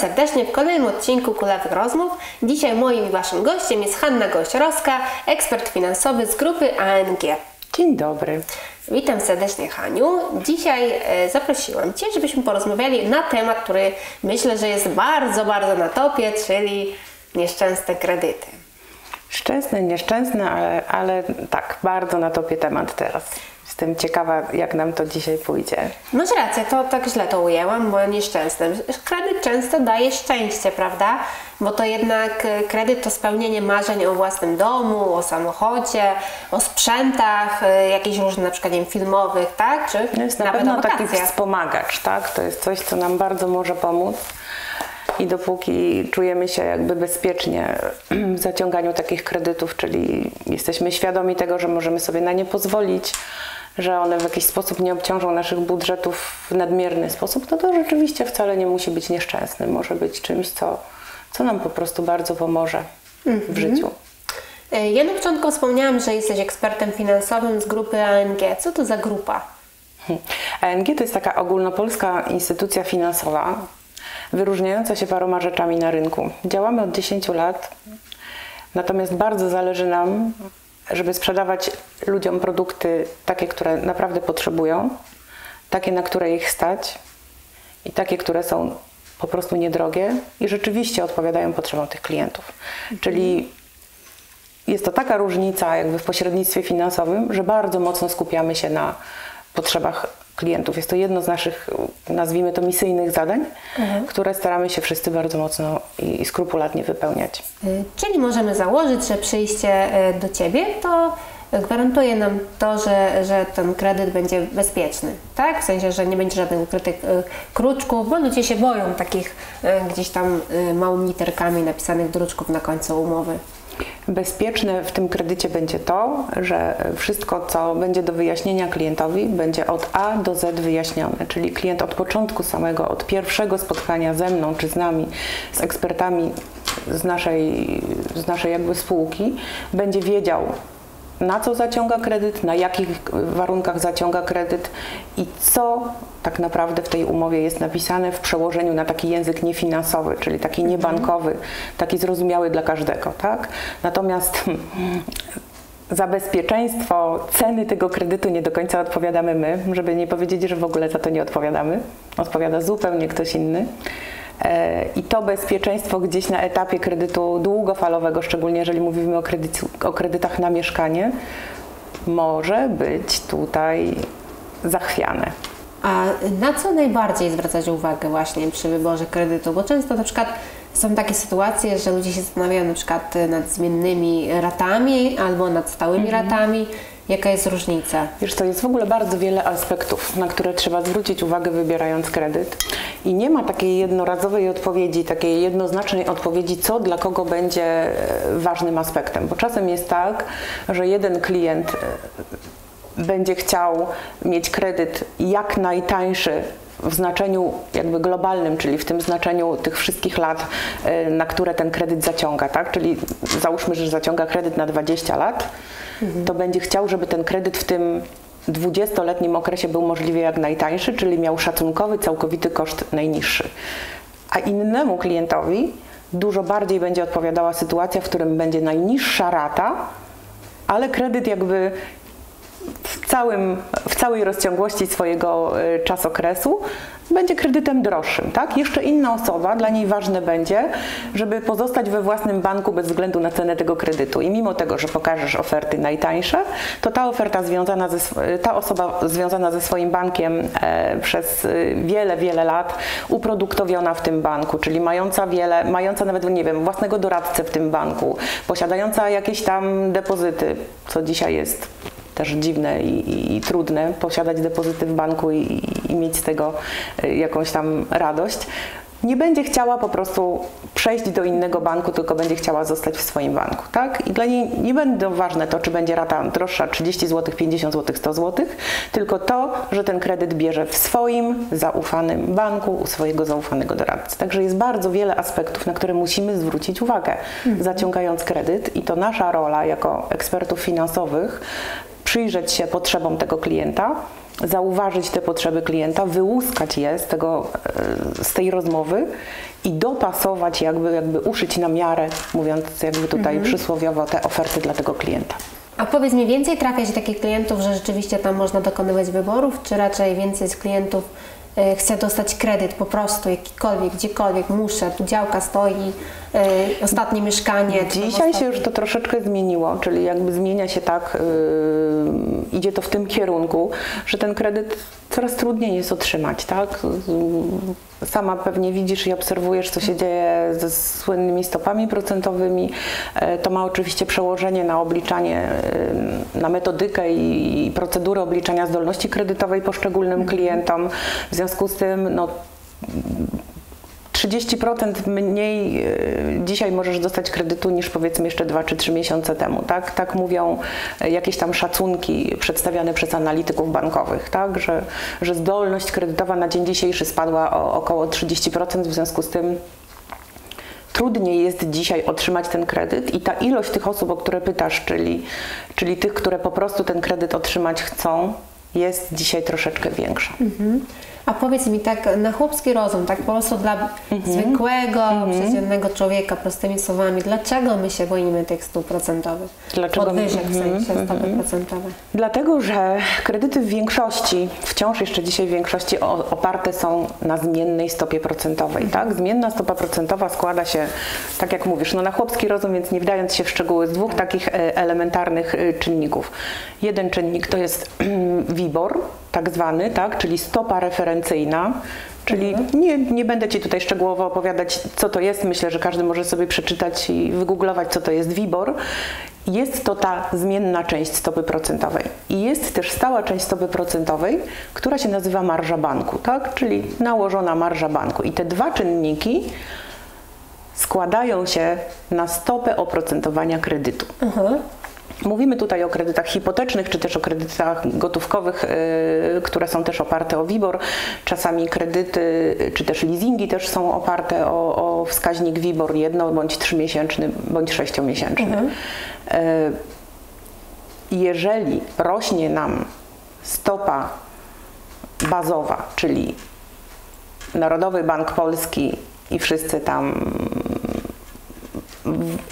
serdecznie w kolejnym odcinku Kulewych Rozmów. Dzisiaj moim i Waszym gościem jest Hanna Gościorowska, ekspert finansowy z grupy ANG. Dzień dobry. Witam serdecznie Haniu. Dzisiaj e, zaprosiłam Cię, żebyśmy porozmawiali na temat, który myślę, że jest bardzo, bardzo na topie, czyli nieszczęsne kredyty. Szczęsne, nieszczęsne, ale, ale tak, bardzo na topie temat teraz. Jestem ciekawa, jak nam to dzisiaj pójdzie. Masz rację, to tak źle to ujęłam, bo nieszczęsne. Kredyt często daje szczęście, prawda? Bo to jednak e, kredyt to spełnienie marzeń o własnym domu, o samochodzie, o sprzętach, e, jakichś różnych na przykład wiem, filmowych, tak? Czy To jest na pewno taki wspomagacz, tak? To jest coś, co nam bardzo może pomóc. I dopóki czujemy się jakby bezpiecznie w zaciąganiu takich kredytów, czyli jesteśmy świadomi tego, że możemy sobie na nie pozwolić, że one w jakiś sposób nie obciążą naszych budżetów w nadmierny sposób, no to rzeczywiście wcale nie musi być nieszczęsny. Może być czymś, co, co nam po prostu bardzo pomoże w życiu. E, Ja na początku wspomniałam, że jesteś ekspertem finansowym z grupy ANG. Co to za grupa? ANG to jest taka ogólnopolska instytucja finansowa, wyróżniająca się paroma rzeczami na rynku. Działamy od 10 lat, natomiast bardzo zależy nam, żeby sprzedawać ludziom produkty takie, które naprawdę potrzebują, takie, na które ich stać i takie, które są po prostu niedrogie i rzeczywiście odpowiadają potrzebom tych klientów. Czyli jest to taka różnica jakby w pośrednictwie finansowym, że bardzo mocno skupiamy się na potrzebach klientów. Jest to jedno z naszych, nazwijmy to, misyjnych zadań, które staramy się wszyscy bardzo mocno i, i skrupulatnie wypełniać. E, Czyli możemy założyć, że przyjście e, do Ciebie to gwarantuje nam to, że, że ten kredyt będzie bezpieczny, tak? W sensie, że nie będzie żadnych ukrytych e, kruczków, bo ludzie się boją takich gdzieś tam małymi literkami napisanych druczków na końcu umowy. Bezpieczne w tym kredycie będzie to, że wszystko, co będzie do wyjaśnienia klientowi, będzie od A do Z wyjaśnione. Czyli klient od początku samego, od pierwszego spotkania ze mną czy z nami, z ekspertami z naszej, z naszej jakby spółki, będzie wiedział, na co zaciąga kredyt, na jakich warunkach zaciąga kredyt i co tak naprawdę w tej umowie jest napisane w przełożeniu na taki język niefinansowy, czyli taki niebankowy, taki zrozumiały dla każdego, tak? Natomiast za bezpieczeństwo ceny tego kredytu nie do końca odpowiadamy my, żeby nie powiedzieć, że w ogóle za to nie odpowiadamy. Odpowiada zupełnie ktoś inny. E, I to bezpieczeństwo gdzieś na etapie kredytu długofalowego, szczególnie jeżeli mówimy o, kredyt, o kredytach na mieszkanie, może być tutaj zachwiane. A na co najbardziej zwracać uwagę właśnie przy wyborze kredytu? Bo często na przykład są takie sytuacje, że ludzie się zastanawiają na przykład nad zmiennymi ratami albo nad stałymi ratami. Jaka jest różnica? Wiesz, to jest w ogóle bardzo wiele aspektów, na które trzeba zwrócić uwagę wybierając kredyt. I nie ma takiej jednorazowej odpowiedzi, takiej jednoznacznej odpowiedzi, co dla kogo będzie e, ważnym aspektem. Bo czasem jest tak, że jeden klient e, będzie chciał mieć kredyt jak najtańszy w znaczeniu jakby globalnym, czyli w tym znaczeniu tych wszystkich lat, e, na które ten kredyt zaciąga, tak? Czyli załóżmy, że zaciąga kredyt na 20 lat, to będzie chciał, żeby ten kredyt w tym 20-letnim okresie był możliwie jak najtańszy, czyli miał szacunkowy, całkowity koszt najniższy. A innemu klientowi dużo bardziej będzie odpowiadała sytuacja, w którym będzie najniższa rata, ale kredyt jakby w, całym, w całej rozciągłości swojego y, czasokresu będzie kredytem droższym, tak? Jeszcze inna osoba, dla niej ważne będzie, żeby pozostać we własnym banku bez względu na cenę tego kredytu. I mimo tego, że pokażesz oferty najtańsze, to ta oferta związana ze, sw- ta osoba związana ze swoim bankiem e, przez y, wiele, wiele lat, uproduktowiona w tym banku, czyli mająca wiele, mająca nawet, nie wiem, własnego doradcę w tym banku, posiadająca jakieś tam depozyty, co dzisiaj jest też dziwne i, i, i trudne posiadać depozyty w banku i, i, mieć z tego y, jakąś tam radość. Nie będzie chciała po prostu przejść do innego banku, tylko będzie chciała zostać w swoim banku, tak? I dla niej nie będą ważne to, czy będzie rata droższa 30 zł, 50 zł, 100 zł, tylko to, że ten kredyt bierze w swoim zaufanym banku u swojego zaufanego doradcy. Także jest bardzo wiele aspektów, na które musimy zwrócić uwagę, zaciągając kredyt i to nasza rola jako ekspertów finansowych przyjrzeć się potrzebom tego klienta, zauważyć te potrzeby klienta, wyłuskać je z, tego, e, z tej rozmowy i dopasować, jakby, jakby uszyć na miarę, mówiąc jakby tutaj Mhm. przysłowiowo, te oferty dla tego klienta. A powiedz mi, więcej trafia się takich klientów, że rzeczywiście tam można dokonywać wyborów, czy raczej więcej z klientów e, chce dostać kredyt po prostu, jakikolwiek, gdziekolwiek, muszę, tu działka stoi, e, ostatnie mieszkanie. Dzisiaj się już to troszeczkę zmieniło, czyli jakby zmienia się tak, yy, idzie to w tym kierunku, że ten kredyt coraz trudniej jest otrzymać, tak? Sama pewnie widzisz i obserwujesz, co się dzieje ze słynnymi stopami procentowymi. Yy, To ma oczywiście przełożenie na obliczanie, na metodykę i i procedurę obliczania zdolności kredytowej poszczególnym klientom. W związku z tym, no, 30% mniej e, dzisiaj możesz dostać kredytu niż powiedzmy jeszcze 2 czy 3 miesiące temu. Tak, tak mówią e, jakieś tam szacunki przedstawiane przez analityków bankowych, tak? że, że zdolność kredytowa na dzień dzisiejszy spadła o około 30%, w związku z tym trudniej jest dzisiaj otrzymać ten kredyt i ta ilość tych osób, o które pytasz, czyli, czyli tych, które po prostu ten kredyt otrzymać chcą, jest dzisiaj troszeczkę większa. A powiedz mi tak na chłopski rozum, tak po prostu dla Mhm. zwykłego, przeciętnego człowieka, prostymi słowami, dlaczego my się boimy tych stóp procentowych? Dlaczego- Podwyżek w Mhm, sensie stopy procentowe. Dlatego, że kredyty w większości, wciąż jeszcze dzisiaj w większości oparte są na zmiennej stopie procentowej. Tak? Zmienna stopa procentowa składa się, tak jak mówisz, no na chłopski rozum, więc nie wdając się w szczegóły, z dwóch takich e, elementarnych e, czynników. Jeden czynnik to jest WIBOR, tak zwany, tak? czyli stopa referencyjna. Czyli nie, nie będę Ci tutaj szczegółowo opowiadać, co to jest. Myślę, że każdy może sobie przeczytać i wygooglować, co to jest WIBOR. Jest to ta zmienna część stopy procentowej. I jest też stała część stopy procentowej, która się nazywa marża banku, tak? czyli nałożona marża banku. I te dwa czynniki składają się na stopę oprocentowania kredytu. Mhm. Mówimy tutaj o kredytach hipotecznych, czy też o kredytach gotówkowych, yy, które są też oparte o WIBOR. Czasami kredyty, czy też leasingi też są oparte o, o wskaźnik WIBOR jedno bądź trzymiesięczny, bądź sześciomiesięczny. Yy, jeżeli rośnie nam stopa bazowa, czyli Narodowy Bank Polski i wszyscy tam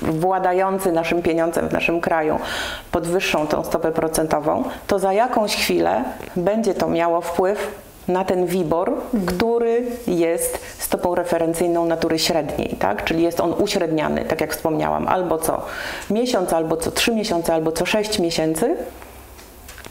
władający naszym pieniądzem w naszym kraju podwyższą tą stopę procentową, to za jakąś chwilę będzie to miało wpływ na ten WIBOR, który jest stopą referencyjną natury średniej, tak? czyli jest on uśredniany, tak jak wspomniałam, albo co miesiąc, albo co trzy miesiące, albo co sześć miesięcy.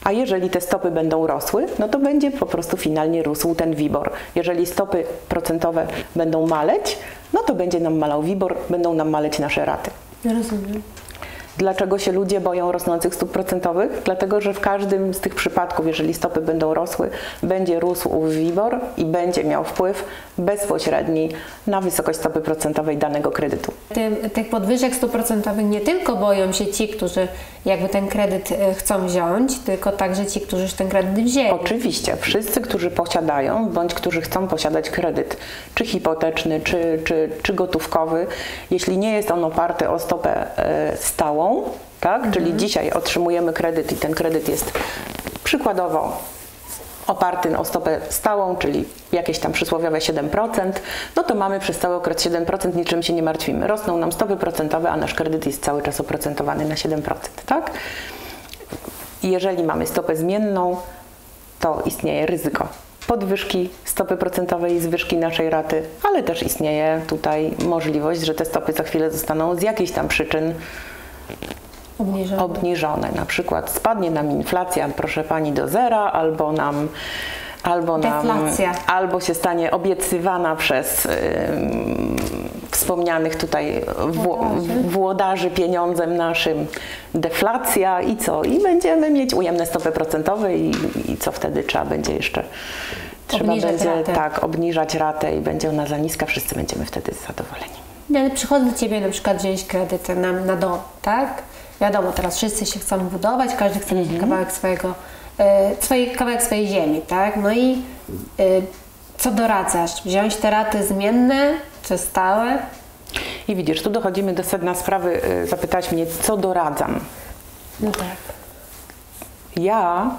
A jeżeli te stopy będą rosły, no to będzie po prostu finalnie rósł ten WIBOR. Jeżeli stopy procentowe będą maleć, no to będzie nam malał WIBOR, będą nam maleć nasze raty. Rozumiem. Dlaczego się ludzie boją rosnących stóp procentowych? Dlatego, że w każdym z tych przypadków, jeżeli stopy będą rosły, będzie rósł WIBOR i będzie miał wpływ bezpośredni na wysokość stopy procentowej danego kredytu. Tym, tych podwyżek stóp procentowych nie tylko boją się ci, którzy jakby ten kredyt e, chcą wziąć, tylko także ci, którzy już ten kredyt wzięli. Oczywiście, wszyscy, którzy posiadają bądź którzy chcą posiadać kredyt, czy hipoteczny, czy, czy, czy gotówkowy, jeśli nie jest on oparty o stopę e, tak? czyli dzisiaj otrzymujemy kredyt i ten kredyt jest przykładowo oparty o stopę stałą, czyli jakieś tam przysłowiowe 7%, no to mamy przez cały okres 7%, niczym się nie martwimy. Rosną nam stopy procentowe, a nasz kredyt jest cały czas oprocentowany na 7%, tak? Jeżeli mamy stopę zmienną, to istnieje ryzyko podwyżki stopy procentowej i zwyżki naszej raty, ale też istnieje tutaj możliwość, że te stopy za chwilę zostaną z jakichś tam przyczyn Obniżone. obniżone. Na przykład spadnie nam inflacja, proszę pani, do zera, albo nam albo nam, Deflacja. albo się stanie obiecywana przez ym, wspomnianych tutaj wło- Włodarzy. włodarzy pieniądzem naszym deflacja i co? I będziemy mieć ujemne stopy procentowe i, i co wtedy trzeba będzie jeszcze trzeba Obniżać będzie ratę. tak obniżać ratę i będzie ona za niska, wszyscy będziemy wtedy zadowoleni. Ale przychodzę do Ciebie na przykład wziąć kredyt na, na dom, tak? Wiadomo, teraz wszyscy się chcą budować, każdy chce mieć kawałek swojego, e, swojej, kawałek swojej ziemi, tak? No i e, co doradzasz? Wziąć te raty zmienne czy stałe? I widzisz, tu dochodzimy do sedna sprawy. y, Zapytałaś mnie, co doradzam. No tak. ja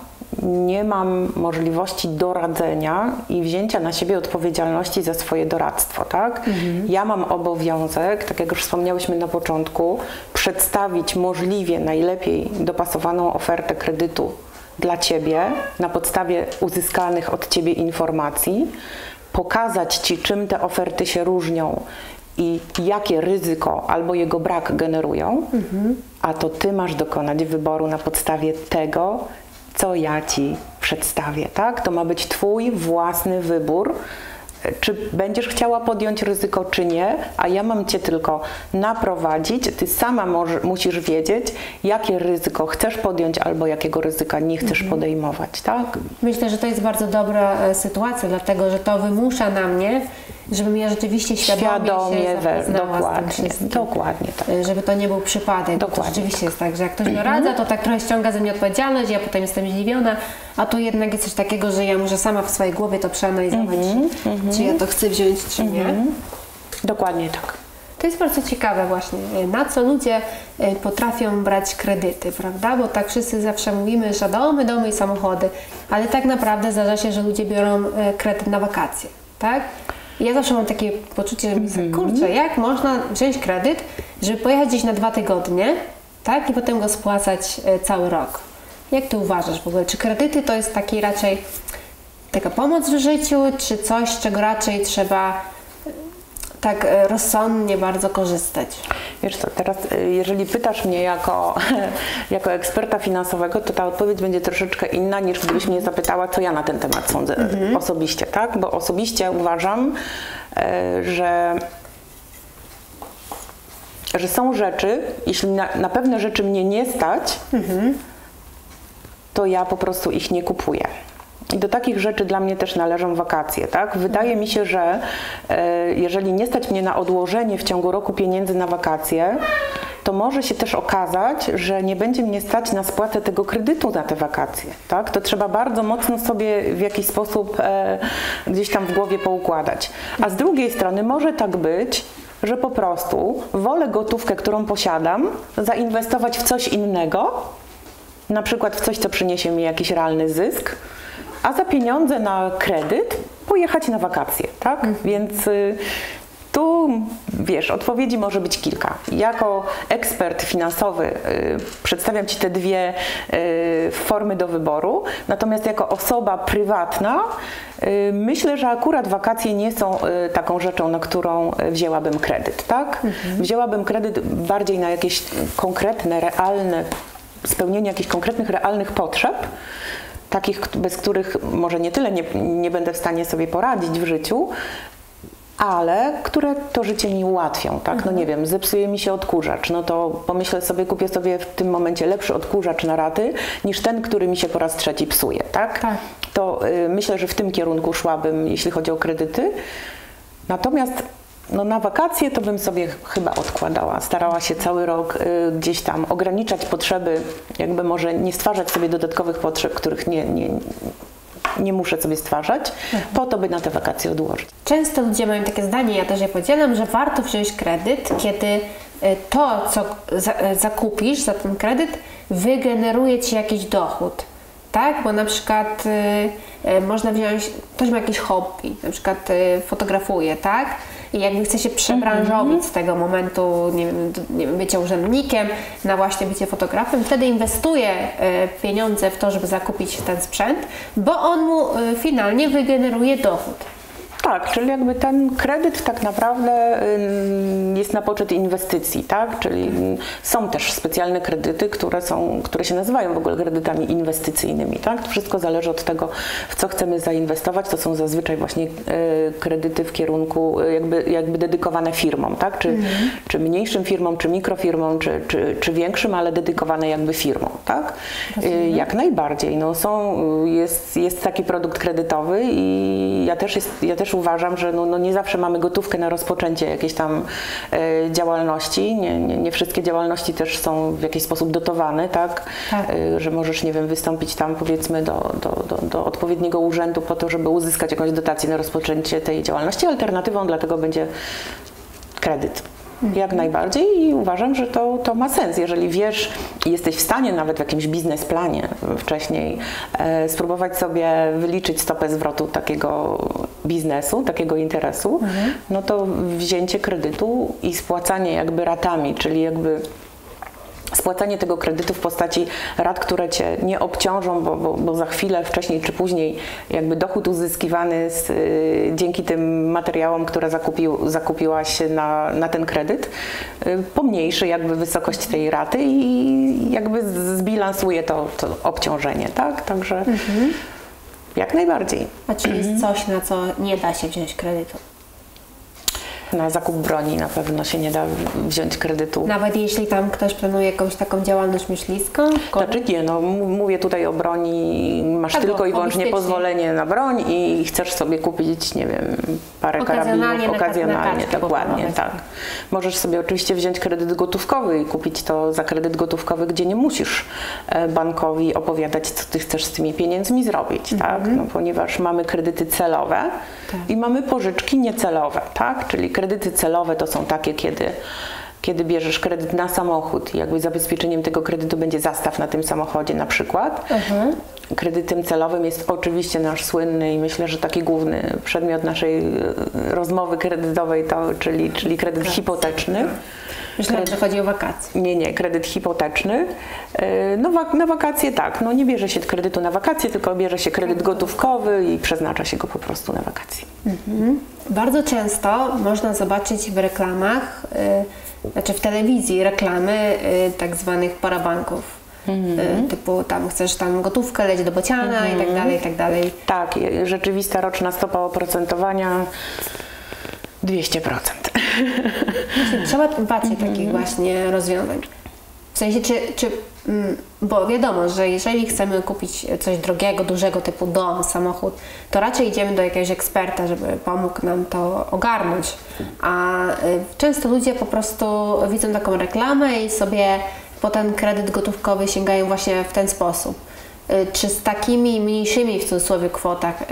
nie mam możliwości doradzenia i wzięcia na siebie odpowiedzialności za swoje doradztwo, tak? Ja mam obowiązek, tak jak już wspomniałyśmy na początku, przedstawić możliwie najlepiej dopasowaną ofertę kredytu dla Ciebie na podstawie uzyskanych od Ciebie informacji, pokazać Ci, czym te oferty się różnią i jakie ryzyko albo jego brak generują, a to Ty masz dokonać wyboru na podstawie tego, co ja Ci przedstawię, tak? To ma być Twój własny wybór, czy będziesz chciała podjąć ryzyko, czy nie, a ja mam Cię tylko naprowadzić. Ty sama musisz wiedzieć, jakie ryzyko chcesz podjąć albo jakiego ryzyka nie chcesz Mhm. podejmować, tak? Myślę, że to jest bardzo dobra e, sytuacja, dlatego że to wymusza na mnie, żebym ja rzeczywiście świadomie, Świadomie, się we, zapoznała z tym dokładnie, dokładnie tak. E, Żeby to nie był przypadek. Dokładnie rzeczywiście jest tak, że jak ktoś doradza, to tak trochę ściąga ze mnie odpowiedzialność, ja potem jestem zdziwiona, a tu jednak jest coś takiego, że ja muszę sama w swojej głowie to przeanalizować, Mhm, czy ja to chcę wziąć, czy nie. Dokładnie tak. To jest bardzo ciekawe właśnie, e, na co ludzie e, potrafią brać kredyty, prawda? Bo tak wszyscy zawsze mówimy, że domy, domy i samochody, ale tak naprawdę zdarza się, że ludzie biorą kredyt na wakacje, tak? Ja zawsze mam takie poczucie, że myślę, kurczę, jak można wziąć kredyt, żeby pojechać gdzieś na dwa tygodnie, tak? I potem go spłacać e, cały rok. Jak ty uważasz w ogóle? Czy kredyty to jest taki raczej taka pomoc w życiu, czy coś, czego raczej trzeba tak e, rozsądnie bardzo korzystać? Wiesz co, teraz y, jeżeli pytasz mnie jako, jako eksperta finansowego, to ta odpowiedź będzie troszeczkę inna niż gdybyś mnie zapytała, co ja na ten temat sądzę osobiście, tak? Bo osobiście uważam, e, że że są rzeczy, jeśli na, na pewne rzeczy mnie nie stać, to ja po prostu ich nie kupuję. Do takich rzeczy dla mnie też należą wakacje, tak? Wydaje mi się, że e, jeżeli nie stać mnie na odłożenie w ciągu roku pieniędzy na wakacje, to może się też okazać, że nie będzie mnie stać na spłatę tego kredytu na te wakacje, tak? To trzeba bardzo mocno sobie w jakiś sposób e, gdzieś tam w głowie poukładać. A z drugiej strony może tak być, że po prostu wolę gotówkę, którą posiadam, zainwestować w coś innego, na przykład w coś, co przyniesie mi jakiś realny zysk, a za pieniądze na kredyt pojechać na wakacje, tak? Więc y, tu, wiesz, odpowiedzi może być kilka. Jako ekspert finansowy y, przedstawiam Ci te dwie y, formy do wyboru, natomiast jako osoba prywatna y, myślę, że akurat wakacje nie są y, taką rzeczą, na którą y, wzięłabym kredyt, tak? Wzięłabym kredyt bardziej na jakieś konkretne, realne spełnienie jakichś konkretnych, realnych potrzeb, takich, bez których może nie tyle nie, nie będę w stanie sobie poradzić w życiu, ale które to życie mi ułatwią, tak? No nie wiem, zepsuje mi się odkurzacz, no to pomyślę sobie, kupię sobie w tym momencie lepszy odkurzacz na raty, niż ten, który mi się po raz trzeci psuje, tak? Tak. To y, myślę, że w tym kierunku szłabym, jeśli chodzi o kredyty. Natomiast no na wakacje to bym sobie chyba odkładała. Starała się cały rok y, gdzieś tam ograniczać potrzeby, jakby może nie stwarzać sobie dodatkowych potrzeb, których nie, nie, nie muszę sobie stwarzać, po to, by na te wakacje odłożyć. Często ludzie mają takie zdanie, ja też je podzielam, że warto wziąć kredyt, kiedy e, to, co e, zakupisz za ten kredyt, wygeneruje Ci jakiś dochód. Tak? Bo na przykład y, y, można wziąć, ktoś ma jakieś hobby, na przykład y, fotografuje, tak? I jakby chce się przebranżowić z tego momentu, nie wiem, nie wiem, bycia urzędnikiem na właśnie bycie fotografem, wtedy inwestuje y, pieniądze w to, żeby zakupić ten sprzęt, bo on mu y, finalnie wygeneruje dochód. Tak, czyli jakby ten kredyt tak naprawdę jest na poczet inwestycji, tak? Czyli są też specjalne kredyty, które, są, które się nazywają w ogóle kredytami inwestycyjnymi, tak? To wszystko zależy od tego, w co chcemy zainwestować. To są zazwyczaj właśnie y, kredyty w kierunku y, jakby, jakby dedykowane firmom, tak? Czy, czy mniejszym firmom, czy mikrofirmom, czy, czy, czy większym, ale dedykowane jakby firmom, tak? Y, jak najbardziej. No są, jest, jest taki produkt kredytowy i ja też, jest, ja też uważam, że no, no nie zawsze mamy gotówkę na rozpoczęcie jakiejś tam e, działalności. Nie, nie, nie wszystkie działalności też są w jakiś sposób dotowane, tak? Tak. E, że możesz, nie wiem, wystąpić tam powiedzmy do, do, do, do odpowiedniego urzędu po to, żeby uzyskać jakąś dotację na rozpoczęcie tej działalności. Alternatywą dlatego będzie kredyt. Jak najbardziej i uważam, że to, to ma sens. Jeżeli wiesz i jesteś w stanie nawet w jakimś biznesplanie wcześniej e, spróbować sobie wyliczyć stopę zwrotu takiego biznesu, takiego interesu, no to wzięcie kredytu i spłacanie jakby ratami, czyli jakby spłacanie tego kredytu w postaci rat, które cię nie obciążą, bo, bo, bo za chwilę, wcześniej czy później, jakby dochód uzyskiwany z, y, dzięki tym materiałom, które zakupił, zakupiłaś na, na ten kredyt, y, pomniejszy jakby wysokość tej raty i jakby zbilansuje to, to obciążenie, tak? Także mhm. jak najbardziej. A czy jest mhm. coś, na co nie da się wziąć kredytu? Na zakup broni na pewno się nie da wziąć kredytu. Nawet jeśli tam ktoś planuje jakąś taką działalność myśliwską? Znaczy nie, no mówię tutaj o broni, masz tak, tylko i wyłącznie pozwolenie na broń i chcesz sobie kupić, nie wiem, parę karabinów okazjonalnie, na dokładnie, tak. Możesz sobie oczywiście wziąć kredyt gotówkowy i kupić to za kredyt gotówkowy, gdzie nie musisz e, bankowi opowiadać, co ty chcesz z tymi pieniędzmi zrobić, tak? mhm. tak? No, ponieważ mamy kredyty celowe tak. i mamy pożyczki niecelowe, tak? Czyli kredyty celowe to są takie, kiedy, kiedy bierzesz kredyt na samochód jakby zabezpieczeniem tego kredytu będzie zastaw na tym samochodzie na przykład. Mhm. Kredytem celowym jest oczywiście nasz słynny i myślę, że taki główny przedmiot naszej e, rozmowy kredytowej, to, czyli, czyli kredyt hipoteczny. Myślałam, że chodzi o wakacje. Nie, nie, kredyt hipoteczny. E, no na wakacje tak, no nie bierze się kredytu na wakacje, tylko bierze się kredyt gotówkowy i przeznacza się go po prostu na wakacje. Mhm. Bardzo często można zobaczyć w reklamach, y, znaczy w telewizji reklamy y, tak zwanych parabanków. Mhm. Typu tam chcesz tam gotówkę leć do bociana i tak mhm. dalej, i tak dalej. Tak, rzeczywista roczna stopa oprocentowania 200%. Właśnie, trzeba bać się takich mhm. właśnie rozwiązań. W sensie, czy, czy mm, bo wiadomo, że jeżeli chcemy kupić coś drogiego, dużego typu dom, samochód, to raczej idziemy do jakiegoś eksperta, żeby pomógł nam to ogarnąć. A y, często ludzie po prostu widzą taką reklamę i sobie po ten kredyt gotówkowy sięgają właśnie w ten sposób. Y, czy z takimi mniejszymi w cudzysłowie kwotach y,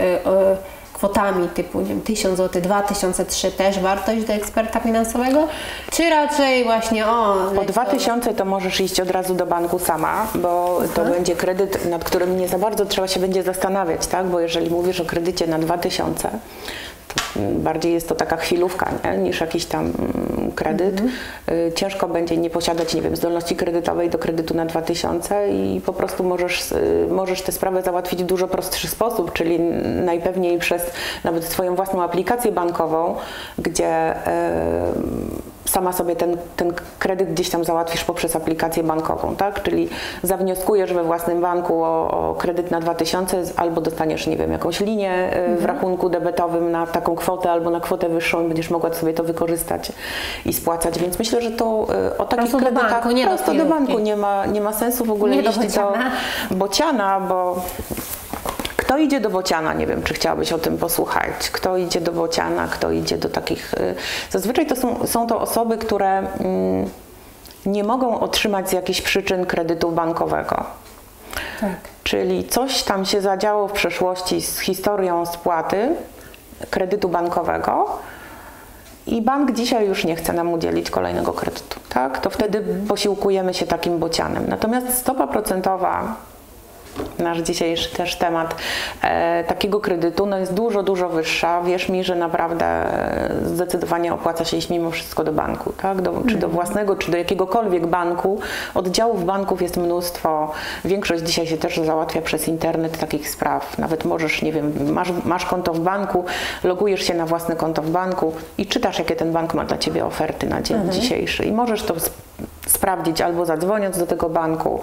kwotami typu nie wiem, 1000 zł, 2000, 3 też warto iść do eksperta finansowego? Czy raczej właśnie o... Po 2000 to możesz iść od razu do banku sama, bo to Aha. będzie kredyt, nad którym nie za bardzo trzeba się będzie zastanawiać, tak? Bo jeżeli mówisz o kredycie na 2000, bardziej jest to taka chwilówka nie? niż jakiś tam mm, kredyt. Mhm. Y, ciężko będzie nie posiadać, nie wiem, zdolności kredytowej do kredytu na 2000 i po prostu możesz, y, możesz tę sprawę załatwić w dużo prostszy sposób, czyli najpewniej przez nawet Twoją własną aplikację bankową, gdzie yy, sama sobie ten, ten kredyt gdzieś tam załatwisz poprzez aplikację bankową, tak? Czyli zawnioskujesz we własnym banku o, o kredyt na 2000 albo dostaniesz, nie wiem, jakąś linię e, mhm. w rachunku debetowym na taką kwotę albo na kwotę wyższą i będziesz mogła sobie to wykorzystać i spłacać. Więc myślę, że to e, o takich prosto kredytach do banku, nie prosto do, do banku nie ma, nie ma sensu w ogóle nie iść do bociana, bo kto idzie do bociana? Nie wiem, czy chciałabyś o tym posłuchać. Kto idzie do bociana, kto idzie do takich. Y, zazwyczaj to są, są to osoby, które mm, nie mogą otrzymać z jakichś przyczyn kredytu bankowego. Tak. Czyli coś tam się zadziało w przeszłości z historią spłaty kredytu bankowego i bank dzisiaj już nie chce nam udzielić kolejnego kredytu, tak? To wtedy posiłkujemy się takim bocianem. Natomiast stopa procentowa nasz dzisiejszy też temat e, takiego kredytu no jest dużo, dużo wyższa. Wierz mi, że naprawdę e, zdecydowanie opłaca się iść mimo wszystko do banku, tak? Do, czy do mhm. własnego, czy do jakiegokolwiek banku. Oddziałów banków jest mnóstwo. Większość dzisiaj się też załatwia przez internet takich spraw. Nawet możesz, nie wiem, masz, masz konto w banku, logujesz się na własne konto w banku i czytasz, jakie ten bank ma dla Ciebie oferty na dzień mhm. dzisiejszy. I możesz to sprawdzić albo zadzwoniąc do tego banku,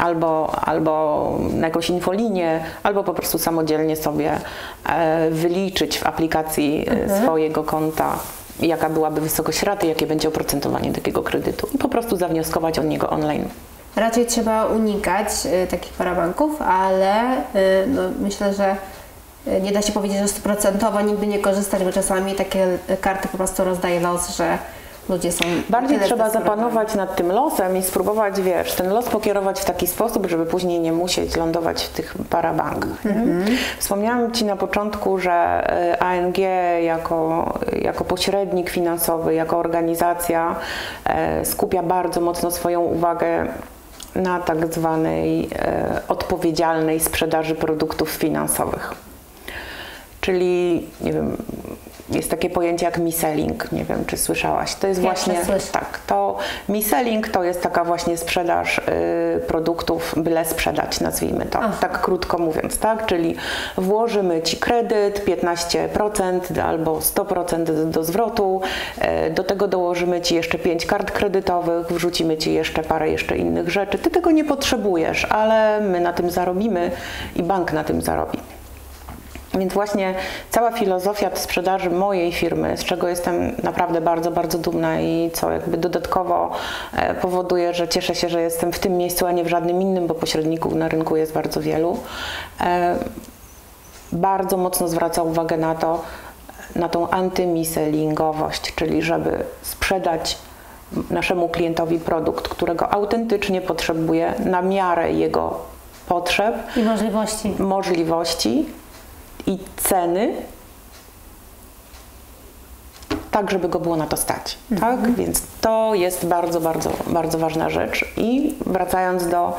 albo, albo na jakąś infolinię, albo po prostu samodzielnie sobie e, wyliczyć w aplikacji e, mhm. swojego konta jaka byłaby wysokość raty, jakie będzie oprocentowanie takiego kredytu i po prostu zawnioskować od niego online. Raczej trzeba unikać y, takich parabanków, ale y, no, myślę, że nie da się powiedzieć, że stuprocentowo nigdy nie korzystać, bo czasami takie karty po prostu rozdaje los, że ludzie są Bardziej trzeba zapanować nad tym losem i spróbować, wiesz, ten los pokierować w taki sposób, żeby później nie musieć lądować w tych parabankach. nie? Wspomniałam Ci na początku, że e, ANG jako, jako pośrednik finansowy, jako organizacja e, skupia bardzo mocno swoją uwagę na tak zwanej e, odpowiedzialnej sprzedaży produktów finansowych. Czyli, nie wiem, jest takie pojęcie jak miselling, nie wiem czy słyszałaś. To jest Pierwsze właśnie tak, to miselling to jest taka właśnie sprzedaż y, produktów, byle sprzedać, nazwijmy to, Aha. tak krótko mówiąc, tak? Czyli włożymy Ci kredyt 15% albo 100% do zwrotu, y, do tego dołożymy Ci jeszcze 5 kart kredytowych, wrzucimy Ci jeszcze parę jeszcze innych rzeczy. Ty tego nie potrzebujesz, ale my na tym zarobimy i bank na tym zarobi. Więc właśnie cała filozofia sprzedaży mojej firmy, z czego jestem naprawdę bardzo, bardzo dumna i co jakby dodatkowo e, powoduje, że cieszę się, że jestem w tym miejscu, a nie w żadnym innym, bo pośredników na rynku jest bardzo wielu. E, Bardzo mocno zwraca uwagę na to, na tą antymisellingowość, czyli żeby sprzedać naszemu klientowi produkt, którego autentycznie potrzebuje na miarę jego potrzeb, I możliwości. możliwości i ceny, tak żeby go było na to stać. Tak? Więc to jest bardzo, bardzo, bardzo ważna rzecz. I wracając do,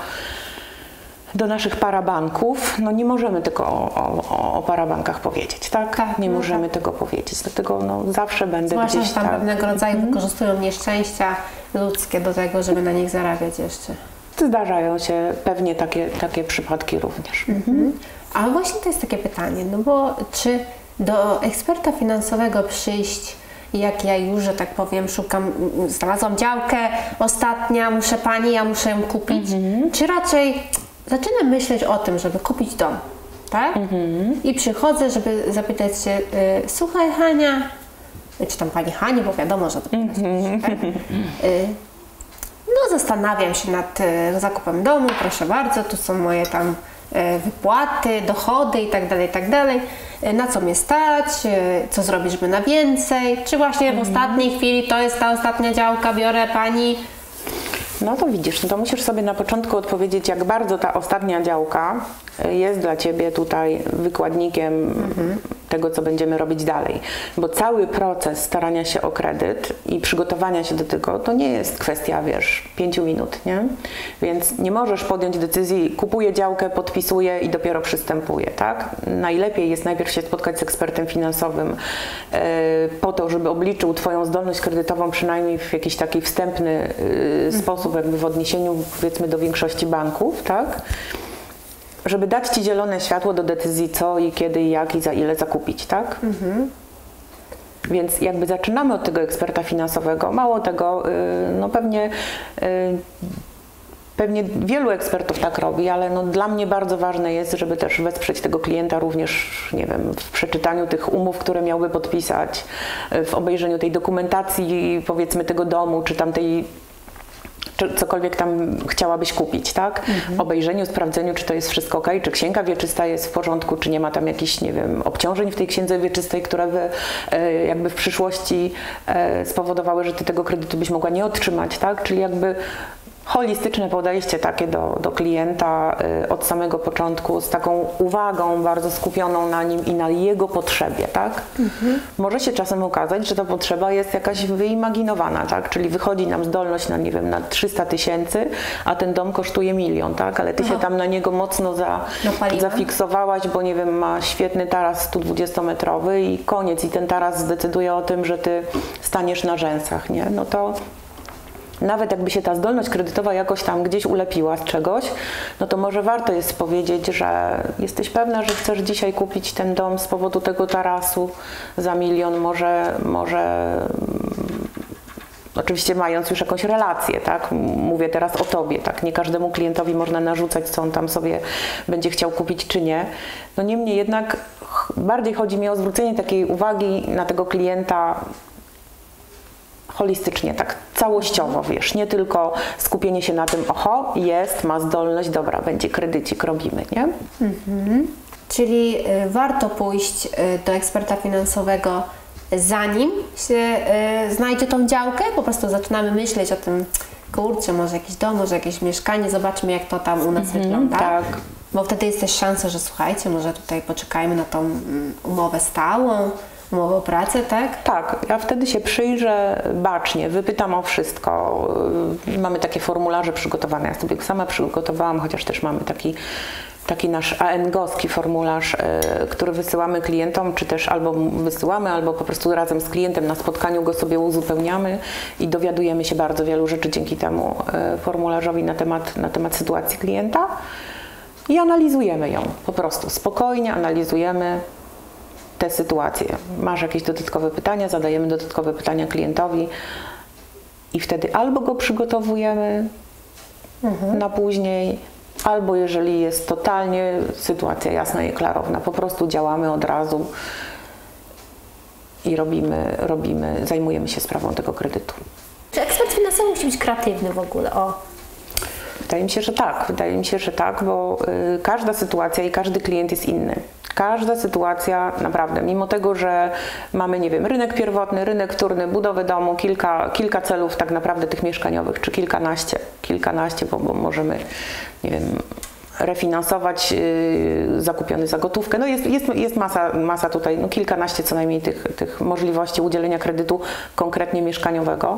do naszych parabanków, no nie możemy tylko o, o, o parabankach powiedzieć, tak? Tak, nie no możemy tak. tego powiedzieć, dlatego no, zawsze będę Zwłaszcza, gdzieś tam tak. pewnego rodzaju wykorzystują nieszczęścia ludzkie do tego, żeby na nich zarabiać jeszcze. Zdarzają się pewnie takie, takie przypadki również. A właśnie to jest takie pytanie, no bo czy do eksperta finansowego przyjść, jak ja już, że tak powiem, szukam, znalazłam działkę ostatnia, muszę pani, ja muszę ją kupić, czy raczej zaczynam myśleć o tym, żeby kupić dom, tak? I przychodzę, żeby zapytać się, y, słuchaj Hania, czy tam pani Hani, bo wiadomo, że to tak? y, no, zastanawiam się nad e, zakupem domu, proszę bardzo, tu są moje tam wypłaty, dochody i tak dalej, i tak. E, Na co mnie stać, e, co zrobić, żeby na więcej, czy właśnie w ostatniej chwili to jest ta ostatnia działka, biorę pani. No to widzisz, no to musisz sobie na początku odpowiedzieć, jak bardzo ta ostatnia działka jest dla Ciebie tutaj wykładnikiem tego, co będziemy robić dalej. Bo cały proces starania się o kredyt i przygotowania się do tego, to nie jest kwestia, wiesz, pięciu minut, nie? Więc nie możesz podjąć decyzji, kupuję działkę, podpisuję i dopiero przystępuję, tak? Najlepiej jest najpierw się spotkać z ekspertem finansowym y, po to, żeby obliczył Twoją zdolność kredytową przynajmniej w jakiś taki wstępny y, sposób, jakby w odniesieniu powiedzmy do większości banków, tak? Żeby dać Ci zielone światło do decyzji co i kiedy i jak i za ile zakupić, tak? Więc jakby zaczynamy od tego eksperta finansowego. Mało tego, y, no pewnie y, Pewnie wielu ekspertów tak robi, ale no dla mnie bardzo ważne jest, żeby też wesprzeć tego klienta również, nie wiem, w przeczytaniu tych umów, które miałby podpisać, y, w obejrzeniu tej dokumentacji, powiedzmy, tego domu, czy tamtej czy cokolwiek tam chciałabyś kupić, tak? Obejrzeniu, sprawdzeniu, czy to jest wszystko ok, czy księga wieczysta jest w porządku, czy nie ma tam jakichś, nie wiem, obciążeń w tej księdze wieczystej, które by e, jakby w przyszłości e, spowodowały, że ty tego kredytu byś mogła nie otrzymać, tak? Czyli jakby holistyczne podejście takie do, do klienta y, od samego początku, z taką uwagą bardzo skupioną na nim i na jego potrzebie, tak? Może się czasem okazać, że ta potrzeba jest jakaś wyimaginowana, tak? Czyli wychodzi nam zdolność na, nie wiem, na 300 tysięcy, a ten dom kosztuje milion, tak? Ale ty się tam na niego mocno za, zafiksowałaś, bo nie wiem, ma świetny taras 120-metrowy i koniec. I ten taras zdecyduje o tym, że ty staniesz na rzęsach, nie? No to nawet jakby się ta zdolność kredytowa jakoś tam gdzieś ulepiła z czegoś, no to może warto jest powiedzieć, że jesteś pewna, że chcesz dzisiaj kupić ten dom z powodu tego tarasu za milion, może, może mm, oczywiście mając już jakąś relację, tak? Mówię teraz o tobie, tak? Nie każdemu klientowi można narzucać, co on tam sobie będzie chciał kupić, czy nie. No niemniej jednak bardziej chodzi mi o zwrócenie takiej uwagi na tego klienta holistycznie, tak całościowo, wiesz, nie tylko skupienie się na tym, oho, jest, ma zdolność, dobra, będzie kredycik, robimy, nie? Czyli y, warto pójść y, do eksperta finansowego zanim się y, znajdzie tą działkę, po prostu zaczynamy myśleć o tym, kurczę, może jakiś dom, może jakieś mieszkanie, zobaczmy jak to tam u nas wygląda. tak. Bo wtedy jest też szansa, że słuchajcie, może tutaj poczekajmy na tą mm, umowę stałą, umowę o pracę, tak? Tak, ja wtedy się przyjrzę bacznie, wypytam o wszystko. Mamy takie formularze przygotowane. Ja sobie sama przygotowałam, chociaż też mamy taki, taki nasz ANGOski formularz, yy, który wysyłamy klientom, czy też albo wysyłamy, albo po prostu razem z klientem na spotkaniu go sobie uzupełniamy i dowiadujemy się bardzo wielu rzeczy dzięki temu yy, formularzowi na temat, na temat sytuacji klienta. I analizujemy ją po prostu. Spokojnie analizujemy, te sytuacje. Masz jakieś dodatkowe pytania, zadajemy dodatkowe pytania klientowi i wtedy albo go przygotowujemy na później, albo jeżeli jest totalnie sytuacja jasna i klarowna, po prostu działamy od razu i robimy, robimy, zajmujemy się sprawą tego kredytu. Czy ekspert finansowy musi być kreatywny w ogóle? O, Wydaje mi się, że tak. Wydaje mi się, że tak, bo y, każda sytuacja i każdy klient jest inny. Każda sytuacja, naprawdę, mimo tego, że mamy, nie wiem, rynek pierwotny, rynek wtórny, budowę domu, kilka, kilka celów tak naprawdę tych mieszkaniowych, czy kilkanaście, kilkanaście, bo, bo możemy, nie wiem, refinansować yy, zakupiony za gotówkę. No jest, jest, jest masa, masa tutaj, no kilkanaście co najmniej tych, tych możliwości udzielenia kredytu konkretnie mieszkaniowego.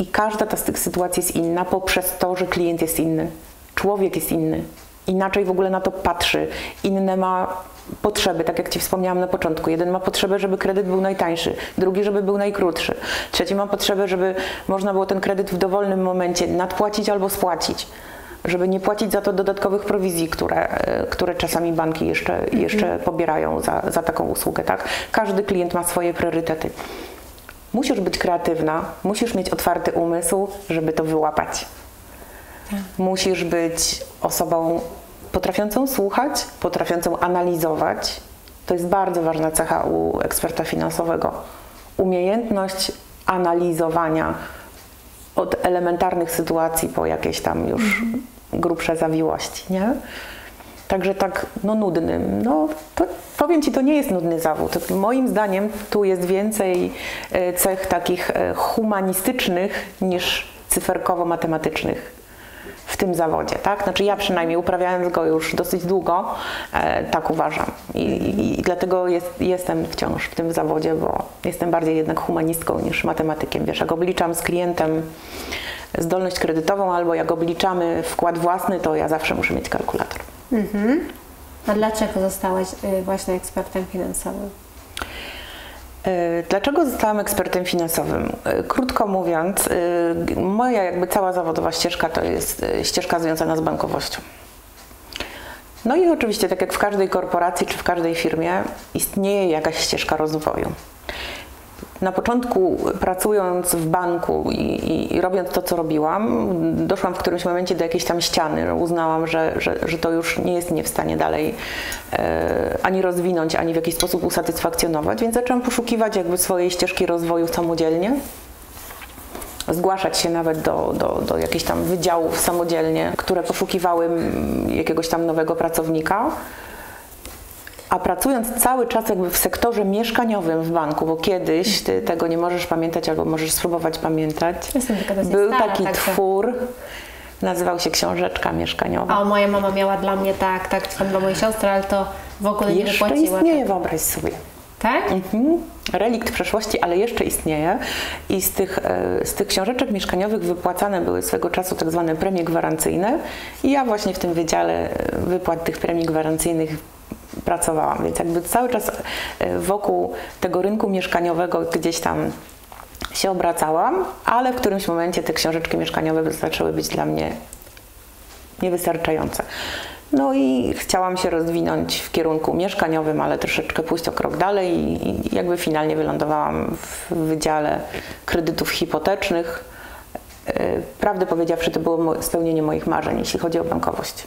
I każda ta z tych sytuacji jest inna poprzez to, że klient jest inny, człowiek jest inny, inaczej w ogóle na to patrzy, inne ma potrzeby, tak jak Ci wspomniałam na początku. Jeden ma potrzebę, żeby kredyt był najtańszy, drugi, żeby był najkrótszy, trzeci ma potrzebę, żeby można było ten kredyt w dowolnym momencie nadpłacić albo spłacić. Żeby nie płacić za to dodatkowych prowizji, które, e, które czasami banki jeszcze, jeszcze pobierają za, za taką usługę. Tak? Każdy klient ma swoje priorytety. Musisz być kreatywna, musisz mieć otwarty umysł, żeby to wyłapać. Musisz być osobą potrafiącą słuchać, potrafiącą analizować. To jest bardzo ważna cecha u eksperta finansowego. Umiejętność analizowania od elementarnych sytuacji po jakieś tam już grubsze zawiłości, nie? Także tak, no nudnym. No, to, powiem Ci, to nie jest nudny zawód. Moim zdaniem tu jest więcej e, cech takich e, humanistycznych niż cyferkowo-matematycznych w tym zawodzie, tak? Znaczy ja przynajmniej uprawiając go już dosyć długo, e, tak uważam. I, i, i dlatego jest, jestem wciąż w tym zawodzie, bo jestem bardziej jednak humanistką niż matematykiem. Wiesz, jak obliczam z klientem zdolność kredytową albo jak obliczamy wkład własny, to ja zawsze muszę mieć kalkulator. A dlaczego zostałaś y, właśnie ekspertem finansowym? E, Dlaczego zostałam ekspertem finansowym? E, Krótko mówiąc, moja jakby cała zawodowa ścieżka to jest ścieżka związana z bankowością. No i oczywiście, tak jak w każdej korporacji czy w każdej firmie, istnieje jakaś ścieżka rozwoju. Na początku, pracując w banku i, i, i robiąc to, co robiłam, doszłam w którymś momencie do jakiejś tam ściany. Uznałam, że, że, że to już nie jest mnie w stanie dalej e, ani rozwinąć, ani w jakiś sposób usatysfakcjonować, więc zaczęłam poszukiwać jakby swojej ścieżki rozwoju samodzielnie zgłaszać się nawet do, do, do jakichś tam wydziałów samodzielnie, które poszukiwały jakiegoś tam nowego pracownika. A pracując cały czas jakby w sektorze mieszkaniowym w banku, bo kiedyś ty tego nie możesz pamiętać albo możesz spróbować pamiętać, Jestem był stara, taki twór, nazywał się Książeczka Mieszkaniowa. A moja mama miała dla mnie tak, tak, czy tam dla mojej siostry, ale to w ogóle nie Jeszcze wypłaciła. istnieje, wyobraź sobie. Tak? Mhm. Relikt przeszłości, ale jeszcze istnieje. I z tych, e, z tych książeczek mieszkaniowych wypłacane były swego czasu tak zwane premie gwarancyjne. I ja właśnie w tym wydziale e, wypłat tych premii gwarancyjnych pracowałam. Więc jakby cały czas e, wokół tego rynku mieszkaniowego gdzieś tam się obracałam, ale w którymś momencie te książeczki mieszkaniowe zaczęły być dla mnie niewystarczające. No i chciałam się rozwinąć w kierunku mieszkaniowym, ale troszeczkę pójść o krok dalej i, jakby finalnie wylądowałam w Wydziale Kredytów Hipotecznych. Yy, Prawdę powiedziawszy, to było spełnienie moich marzeń, jeśli chodzi o bankowość.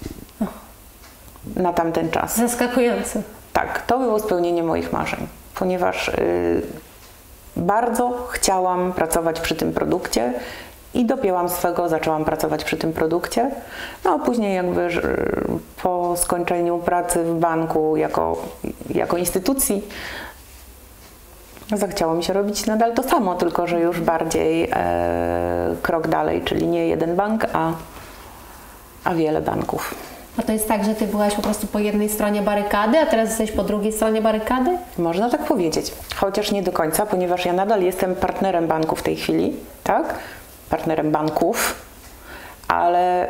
Na tamten czas. Zaskakujące. Tak, to było spełnienie moich marzeń, ponieważ y, bardzo chciałam pracować przy tym produkcie i dopięłam swego, zaczęłam pracować przy tym produkcie. No a później jakby po skończeniu pracy w banku jako, jako instytucji Zachciało mi się robić nadal to samo, tylko że już bardziej e, krok dalej, czyli nie jeden bank, a, a wiele banków. A to jest tak, że ty byłaś po prostu po jednej stronie barykady, a teraz jesteś po drugiej stronie barykady? Można tak powiedzieć, chociaż nie do końca, ponieważ ja nadal jestem partnerem banku w tej chwili, tak? Partnerem banków, ale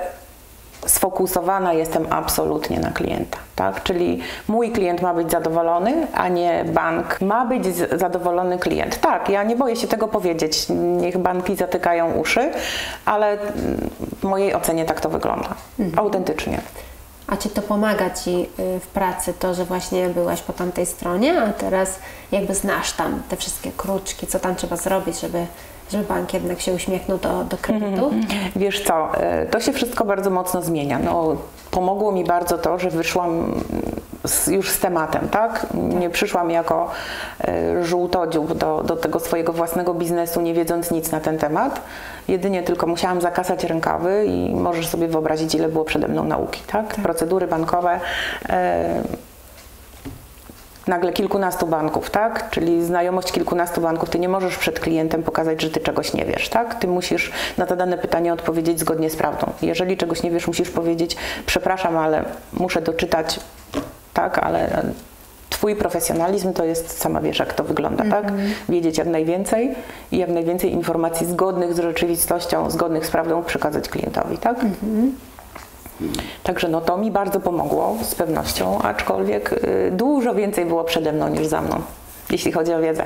sfokusowana jestem absolutnie na klienta, tak? Czyli mój klient ma być zadowolony, a nie bank. Ma być zadowolony klient. Tak, ja nie boję się tego powiedzieć. Niech banki zatykają uszy, ale w mojej ocenie tak to wygląda. Mhm. Autentycznie. A to pomaga Ci y, w pracy, to, że właśnie byłaś po tamtej stronie, a teraz jakby znasz tam te wszystkie kruczki, co tam trzeba zrobić, żeby żeby bank jednak się uśmiechnął do, do kredytu? Mhm. Wiesz co, y, to się wszystko bardzo mocno zmienia. No, pomogło mi bardzo to, że wyszłam z, już z tematem, tak? Nie przyszłam jako y, żółtodziób do, do tego swojego własnego biznesu, nie wiedząc nic na ten temat. Jedynie tylko musiałam zakasać rękawy i możesz sobie wyobrazić, ile było przede mną nauki, tak? tak. Procedury bankowe. Y, nagle kilkunastu banków, tak? Czyli znajomość kilkunastu banków. Ty nie możesz przed klientem pokazać, że ty czegoś nie wiesz, tak? Ty musisz na to dane pytanie odpowiedzieć zgodnie z prawdą. Jeżeli czegoś nie wiesz, musisz powiedzieć, przepraszam, ale muszę doczytać, tak? Ale Twój profesjonalizm to jest, sama wiesz, jak to wygląda, mm -hmm. tak? Mhm. Wiedzieć jak najwięcej i jak najwięcej informacji zgodnych z rzeczywistością, zgodnych z prawdą przekazać klientowi, tak? Mm -hmm. Także no to mi bardzo pomogło z pewnością, aczkolwiek y, dużo więcej było przede mną niż za mną, jeśli chodzi o wiedzę.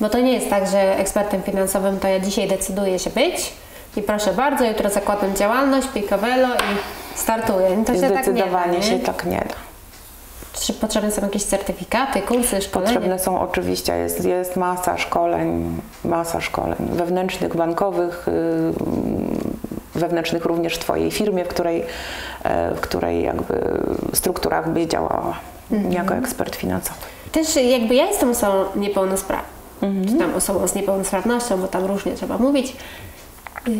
Bo to nie jest tak, że ekspertem finansowym to ja dzisiaj decyduję się być i proszę bardzo, jutro zakładam działalność, Picabello i startuję. To się Zdecydowanie tak nie da, się tak nie da. Czy potrzebne są jakieś certyfikaty, kursy, szkolenia? Potrzebne są oczywiście, jest, jest masa szkoleń, masa szkoleń wewnętrznych, bankowych, yy, wewnętrznych również w Twojej firmie, w której, yy, w której jakby strukturach by działała mhm. jako ekspert finansowy. Też jakby ja jestem osobą niepełnosprawną, mhm. czy tam osobą z niepełnosprawnością, bo tam różnie trzeba mówić. Yy,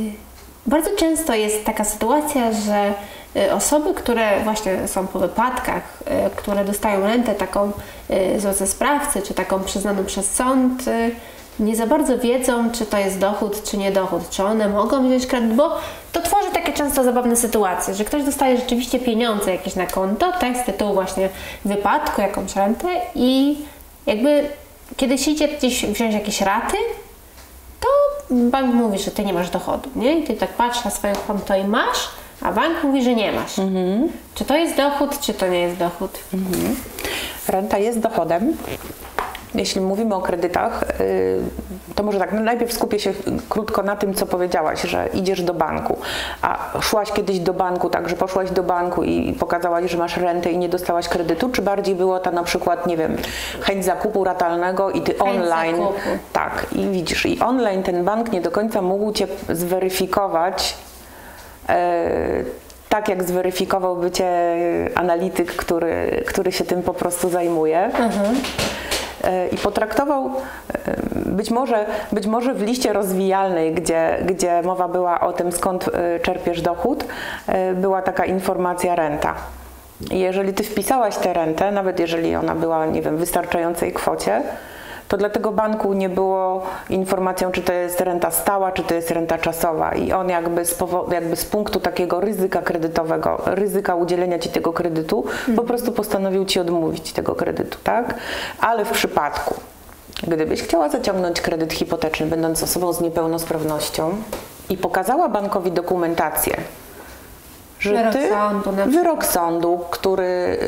bardzo często jest taka sytuacja, że Y, osoby, które właśnie są po wypadkach, y, które dostają rentę taką y, ze sprawcy, czy taką przyznaną przez sąd, nie za bardzo wiedzą, czy to jest dochód, czy nie dochód, czy one mogą wziąć kredyt, bo to tworzy takie często zabawne sytuacje, że ktoś dostaje rzeczywiście pieniądze jakieś na konto, tak, z tytułu właśnie wypadku, jakąś rentę i jakby kiedy się idzie gdzieś wziąć jakieś raty, to bank mówi, że ty nie masz dochodu, nie? I ty tak patrzysz na swoje konto i masz, a bank mówi, że nie masz. Mhm. Czy to jest dochód, czy to nie jest dochód? Mhm. Renta jest dochodem. Jeśli mówimy o kredytach, y, to może tak, no najpierw skupię się krótko na tym, co powiedziałaś, że idziesz do banku. A szłaś kiedyś do banku, tak, że poszłaś do banku i pokazałaś, że masz rentę i nie dostałaś kredytu, czy bardziej było to na przykład, nie wiem, chęć zakupu ratalnego i ty chęć online. Zakupu. Tak, i widzisz, i online ten bank nie do końca mógł cię zweryfikować tak jak zweryfikowałby Cię analityk, który, który się tym po prostu zajmuje. Mhm. I potraktował e, być może, być może w liście rozwijalnej, gdzie, gdzie mowa była o tym, skąd czerpiesz dochód, była taka informacja renta. Jeżeli ty wpisałaś tę rentę, nawet jeżeli ona była, nie wiem, w wystarczającej kwocie, to dla tego banku nie było informacją, czy to jest renta stała, czy to jest renta czasowa. I on jakby z, jakby z punktu takiego ryzyka kredytowego, ryzyka udzielenia ci tego kredytu, po mhm. prostu postanowił ci odmówić tego kredytu, tak? Ale w przypadku, gdybyś chciała zaciągnąć kredyt hipoteczny, będąc osobą z niepełnosprawnością i pokazała bankowi dokumentację, że wyrok ty, sądu, wyrok sądu, który,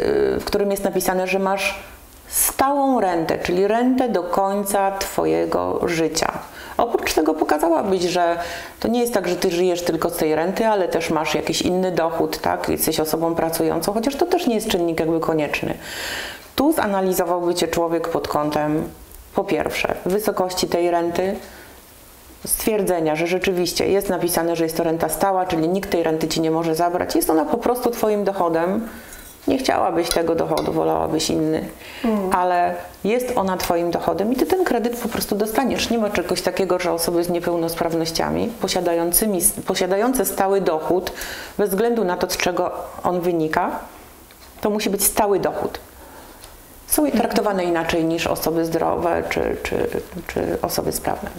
w którym jest napisane, że masz stałą rentę, czyli rentę do końca Twojego życia. Oprócz tego pokazałabyś, że to nie jest tak, że Ty żyjesz tylko z tej renty, ale też masz jakiś inny dochód, tak? Jesteś osobą pracującą, chociaż to też nie jest czynnik jakby konieczny. Tu zanalizowałby Cię człowiek pod kątem po pierwsze wysokości tej renty, stwierdzenia, że rzeczywiście jest napisane, że jest to renta stała, czyli nikt tej renty Ci nie może zabrać, jest ona po prostu Twoim dochodem, nie chciałabyś tego dochodu, wolałabyś inny, mm. Ale jest ona Twoim dochodem i Ty ten kredyt po prostu dostaniesz. Nie ma czegoś takiego, że osoby z niepełnosprawnościami posiadającymi, posiadające stały dochód, bez względu na to, z czego on wynika, to musi być stały dochód. są traktowane inaczej niż osoby zdrowe czy, czy, czy osoby sprawne.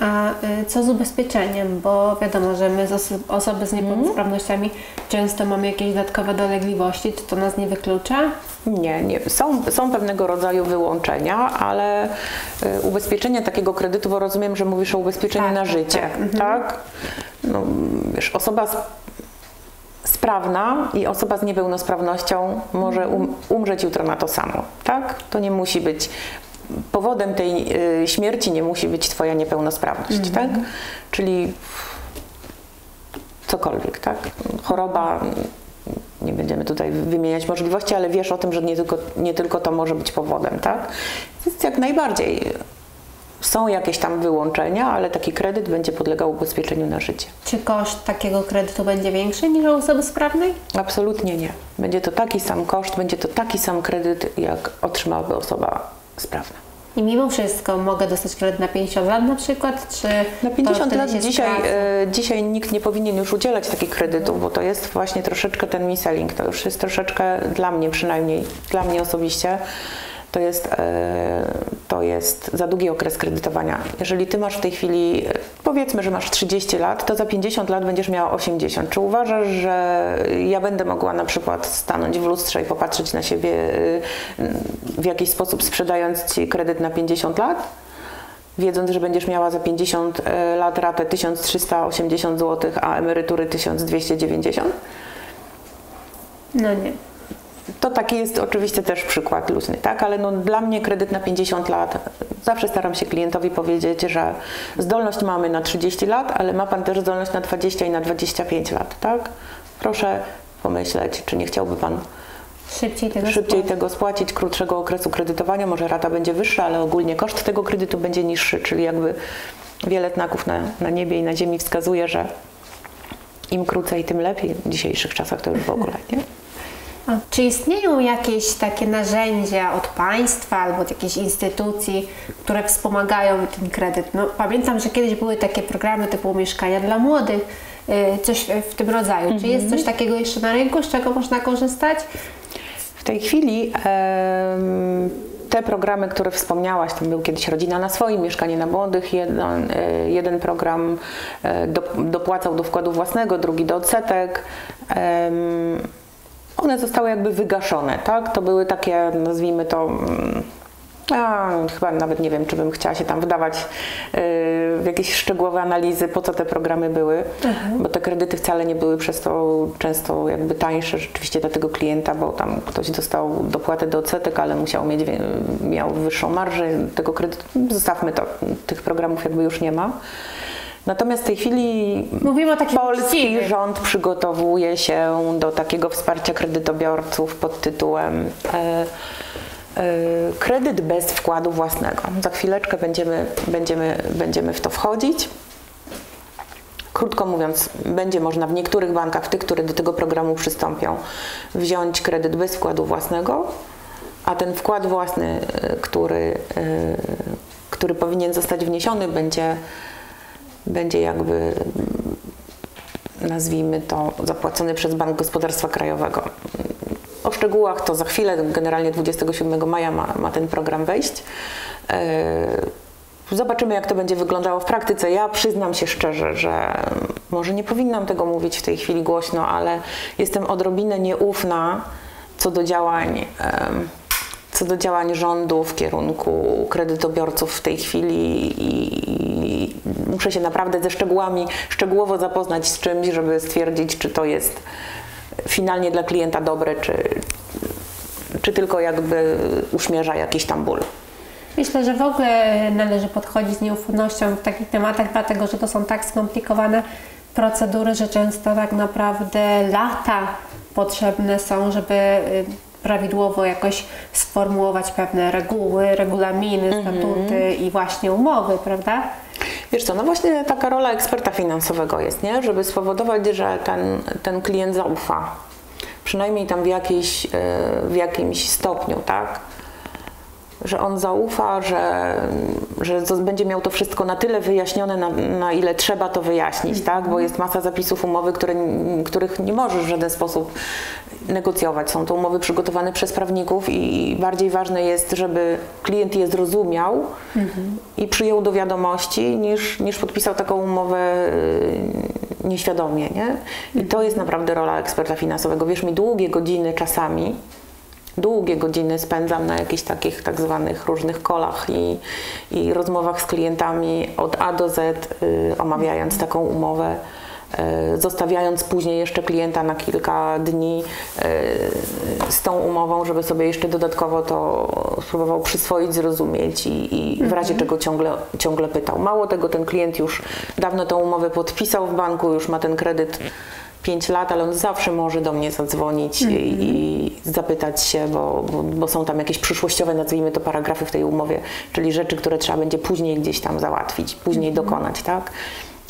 A y, co z ubezpieczeniem? Bo wiadomo, że my z osoby z niepełnosprawnościami często mamy jakieś dodatkowe dolegliwości. Czy to nas nie wyklucza? Nie, nie. Są, są pewnego rodzaju wyłączenia, ale y, ubezpieczenie takiego kredytu, bo rozumiem, że mówisz o ubezpieczeniu Tak, na tak, życie, tak. Mhm. tak? No, wiesz, osoba sp- sprawna i osoba z niepełnosprawnością może um, umrzeć jutro na to samo, tak? To nie musi być powodem tej y, śmierci nie musi być twoja niepełnosprawność, tak? Czyli cokolwiek, tak? Choroba, nie będziemy tutaj wymieniać możliwości, ale wiesz o tym, że nie tylko, nie tylko to może być powodem, tak? Więc jak najbardziej są jakieś tam wyłączenia, ale taki kredyt będzie podlegał ubezpieczeniu na życie. Czy koszt takiego kredytu będzie większy niż u osoby sprawnej? Absolutnie nie. Będzie to taki sam koszt, będzie to taki sam kredyt, jak otrzymałaby osoba sprawna. I mimo wszystko mogę dostać kredyt na 50 lat na przykład, czy Na to 50 wtedy lat dzisiaj, e, dzisiaj nikt nie powinien już udzielać takich kredytów, bo to jest właśnie troszeczkę ten mis-selling, to już jest troszeczkę dla mnie przynajmniej, dla mnie osobiście, to jest, e, to jest za długi okres kredytowania. Jeżeli Ty masz w tej chwili, e, powiedzmy, że masz 30 lat, to za 50 lat będziesz miała 80. Czy uważasz, że ja będę mogła na przykład stanąć w lustrze i popatrzeć na siebie e, w jakiś sposób sprzedając Ci kredyt na 50 lat? wiedząc, że będziesz miała za 50 e, lat ratę 1380 zł, a emerytury 1290? No nie. To taki jest oczywiście też przykład luźny, tak? Ale no, dla mnie kredyt na 50 lat, zawsze staram się klientowi powiedzieć, że zdolność mamy na 30 lat, ale ma Pan też zdolność na 20 i na 25 lat, tak? Proszę pomyśleć, czy nie chciałby Pan Szybciej tego szybciej spłacić. tego spłacić, krótszego okresu kredytowania, może rata będzie wyższa, ale ogólnie koszt tego kredytu będzie niższy, czyli jakby wiele znaków na, na niebie i na ziemi wskazuje, że im krócej, tym lepiej. W dzisiejszych czasach to już w ogóle, nie? Czy istnieją jakieś takie narzędzia od państwa albo od jakiejś instytucji, które wspomagają ten kredyt? No, pamiętam, że kiedyś były takie programy typu mieszkania dla młodych, y, coś w tym rodzaju. Czy jest coś takiego jeszcze na rynku, z czego można korzystać? W tej chwili te programy, które wspomniałaś, tam był kiedyś Rodzina na swoim, Mieszkanie na młodych, jeden, e, jeden program e, do, dopłacał do wkładu własnego, drugi do odsetek. One zostały jakby wygaszone, tak? To były takie, nazwijmy to, mm, a, chyba nawet nie wiem, czy bym chciała się tam wdawać yy, w jakieś szczegółowe analizy, po co te programy były, bo te kredyty wcale nie były przez to często jakby tańsze rzeczywiście dla tego klienta, bo tam ktoś dostał dopłatę do odsetek, ale musiał mieć, miał wyższą marżę tego kredytu. Zostawmy to, tych programów jakby już nie ma. Natomiast w tej chwili Mówimy o takich polski uczciwych. rząd przygotowuje się do takiego wsparcia kredytobiorców pod tytułem e, e, kredyt bez wkładu własnego. Za chwileczkę będziemy, będziemy, będziemy w to wchodzić. Krótko mówiąc, będzie można w niektórych bankach, tych, które do tego programu przystąpią, wziąć kredyt bez wkładu własnego, a ten wkład własny, e, który, który powinien zostać wniesiony, będzie, będzie jakby nazwijmy to, zapłacony przez Bank Gospodarstwa Krajowego. O szczegółach to za chwilę, generalnie 27 maja ma, ma ten program wejść. E, Zobaczymy, jak to będzie wyglądało w praktyce. Ja przyznam się szczerze, że może nie powinnam tego mówić w tej chwili głośno, ale jestem odrobinę nieufna co do działań. Co do działań rządu w kierunku kredytobiorców w tej chwili i muszę się naprawdę ze szczegółami, szczegółowo zapoznać z czymś, żeby stwierdzić, czy to jest finalnie dla klienta dobre, czy, czy tylko jakby uśmierza jakiś tam ból. Myślę, że w ogóle należy podchodzić z nieufnością w takich tematach, dlatego że to są tak skomplikowane procedury, że często tak naprawdę lata potrzebne są, żeby y, prawidłowo jakoś sformułować pewne reguły, regulaminy, statuty i właśnie umowy, prawda? Wiesz co, no właśnie taka rola eksperta finansowego jest, nie? Żeby spowodować, że ten, ten klient zaufa. Przynajmniej tam w, jakiejś, e, w jakimś stopniu, tak? Że on zaufa, że, że będzie miał to wszystko na tyle wyjaśnione, na, na ile trzeba to wyjaśnić, tak? Bo jest masa zapisów umowy, które, których nie możesz w żaden sposób negocjować. Są to umowy przygotowane przez prawników i bardziej ważne jest, żeby klient je zrozumiał i przyjął do wiadomości, niż, niż podpisał taką umowę y, nieświadomie, nie? I to jest naprawdę rola eksperta finansowego. Wiesz mi, długie godziny czasami długie godziny spędzam na jakichś takich tak zwanych różnych kolach i, i rozmowach z klientami od A do Z, y, omawiając taką umowę. y, Zostawiając później jeszcze klienta na kilka dni y, z tą umową, żeby sobie jeszcze dodatkowo to spróbował przyswoić, zrozumieć i, i w razie czego ciągle, ciągle pytał. Mało tego, ten klient już dawno tą umowę podpisał w banku, już ma ten kredyt 5 lat, ale on zawsze może do mnie zadzwonić i, i zapytać się, bo, bo, bo są tam jakieś przyszłościowe, nazwijmy to, paragrafy w tej umowie, czyli rzeczy, które trzeba będzie później gdzieś tam załatwić, później dokonać, tak?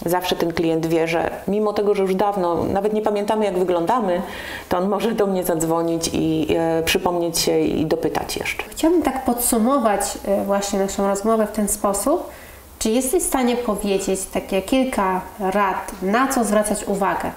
Zawsze ten klient wie, że mimo tego, że już dawno nawet nie pamiętamy, jak wyglądamy, to on może do mnie zadzwonić i e, przypomnieć się i dopytać jeszcze. Chciałabym tak podsumować e, właśnie naszą rozmowę w ten sposób. Czy jesteś w stanie powiedzieć takie kilka rad, na co zwracać uwagę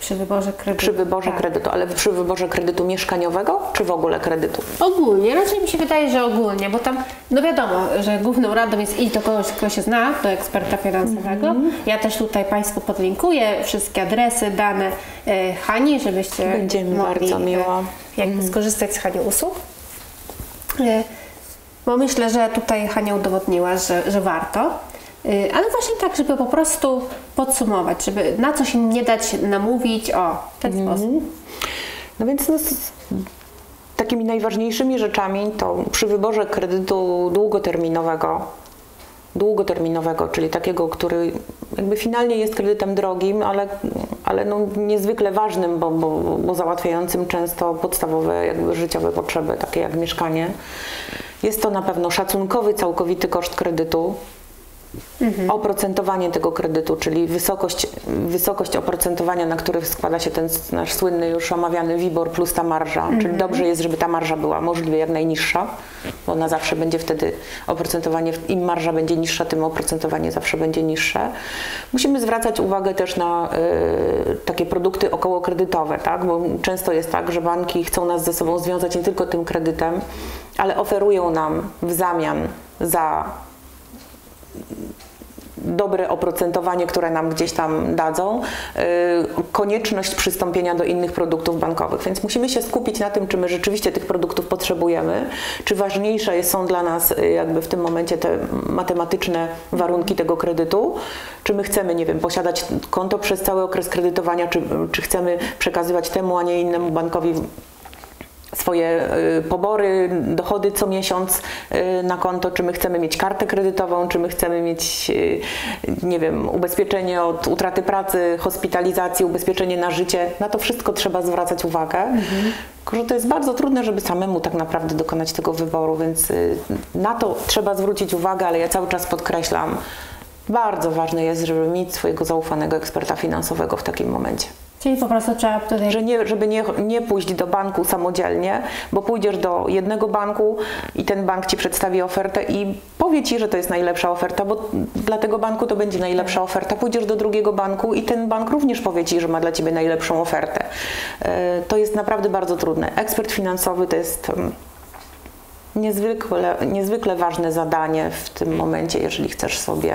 przy wyborze kredytu? Przy wyborze Tak. kredytu, ale przy wyborze kredytu mieszkaniowego, czy w ogóle kredytu? Ogólnie, raczej mi się wydaje, że ogólnie, bo tam, no wiadomo, że główną radą jest iść do kogoś, kto się zna, do eksperta finansowego. Mhm. Ja też tutaj Państwu podlinkuję wszystkie adresy, dane e, Hani, żebyście Będzie mi mogli bardzo miło. Mhm. E, jakby skorzystać z Hani usług. E, bo myślę, że tutaj Hania udowodniła, że, że warto. E, ale właśnie tak, żeby po prostu podsumować, żeby na coś nie dać namówić, o, w ten Mhm. sposób. No więc no, takimi najważniejszymi rzeczami to przy wyborze kredytu długoterminowego, długoterminowego, czyli takiego, który jakby finalnie jest kredytem drogim, ale, ale no niezwykle ważnym, bo, bo, bo załatwiającym często podstawowe jakby życiowe potrzeby, takie jak mieszkanie. Jest to na pewno szacunkowy, całkowity koszt kredytu, Oprocentowanie tego kredytu, czyli wysokość, wysokość oprocentowania, na który składa się ten nasz słynny już omawiany WIBOR plus ta marża. Czyli dobrze jest, żeby ta marża była możliwie jak najniższa, bo ona zawsze będzie wtedy oprocentowanie, im marża będzie niższa, tym oprocentowanie zawsze będzie niższe. Musimy zwracać uwagę też na y, takie produkty okołokredytowe, tak? bo często jest tak, że banki chcą nas ze sobą związać nie tylko tym kredytem, ale oferują nam w zamian za dobre oprocentowanie, które nam gdzieś tam dadzą, yy, konieczność przystąpienia do innych produktów bankowych. Więc musimy się skupić na tym, czy my rzeczywiście tych produktów potrzebujemy, czy ważniejsze są dla nas yy, jakby w tym momencie te matematyczne warunki tego kredytu, czy my chcemy, nie wiem, posiadać konto przez cały okres kredytowania, czy, czy chcemy przekazywać temu, a nie innemu bankowi swoje y, pobory, dochody co miesiąc y, na konto, czy my chcemy mieć kartę kredytową, czy my chcemy mieć, y, nie wiem, ubezpieczenie od utraty pracy, hospitalizacji, ubezpieczenie na życie. Na to wszystko trzeba zwracać uwagę. Tylko, że to jest bardzo trudne, żeby samemu tak naprawdę dokonać tego wyboru, więc na to trzeba zwrócić uwagę, ale ja cały czas podkreślam, bardzo ważne jest, żeby mieć swojego zaufanego eksperta finansowego w takim momencie. Czyli po prostu trzeba tutaj Że nie, żeby nie, nie pójść do banku samodzielnie, bo pójdziesz do jednego banku i ten bank ci przedstawi ofertę i powie ci, że to jest najlepsza oferta, bo dla tego banku to będzie najlepsza oferta. Pójdziesz do drugiego banku i ten bank również powie ci, że ma dla ciebie najlepszą ofertę. E, To jest naprawdę bardzo trudne. Ekspert finansowy to jest. Niezwykle, niezwykle ważne zadanie w tym momencie, jeżeli chcesz sobie,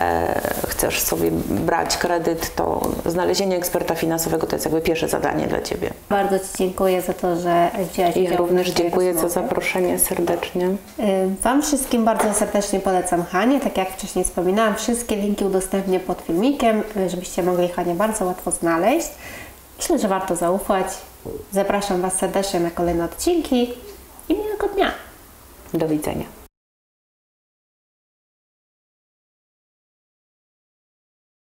e, chcesz sobie brać kredyt, to znalezienie eksperta finansowego to jest jakby pierwsze zadanie dla Ciebie. Bardzo Ci dziękuję za to, że wzięłaś Ja udział w również dziękuję za rozmowie. zaproszenie serdecznie. Y, Wam wszystkim bardzo serdecznie polecam Hanię. Tak jak wcześniej wspominałam, wszystkie linki udostępnię pod filmikiem, żebyście mogli Hanię bardzo łatwo znaleźć. Myślę, że warto zaufać. Zapraszam Was serdecznie na kolejne odcinki i miłego dnia. Do widzenia.